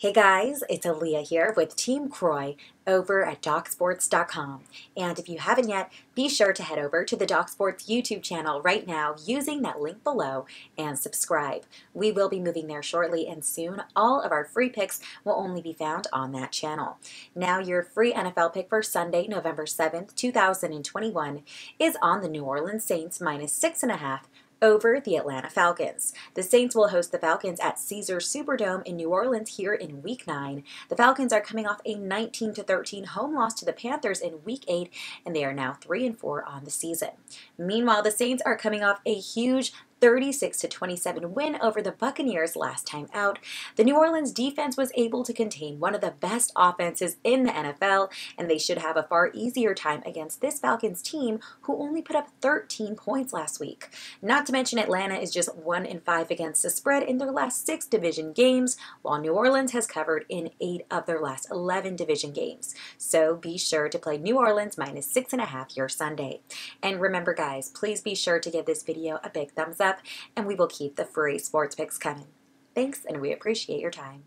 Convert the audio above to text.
Hey guys, it's Aaliyah here with Team Croy over at DocSports.com. And if you haven't yet, be sure to head over to the DocSports YouTube channel right now using that link below and subscribe. We will be moving there shortly and soon all of our free picks will only be found on that channel. Now your free NFL pick for Sunday, November 7th, 2021 is on the New Orleans Saints minus six and a half over the Atlanta Falcons. The Saints will host the Falcons at Caesars Superdome in New Orleans here in Week 9. The Falcons are coming off a 19 13 home loss to the Panthers in Week 8 and they are now 3 and 4 on the season. Meanwhile, the Saints are coming off a huge 36 to 27 win over the Buccaneers last time out, the New Orleans defense was able to contain one of the best offenses in the NFL, and they should have a far easier time against this Falcons team who only put up 13 points last week. Not to mention Atlanta is just 1 in 5 against the spread in their last 6 division games, while New Orleans has covered in 8 of their last 11 division games. So be sure to play New Orleans minus 6.5 your Sunday. And remember guys, please be sure to give this video a big thumbs up up, and we will keep the free sports picks coming. Thanks, and we appreciate your time.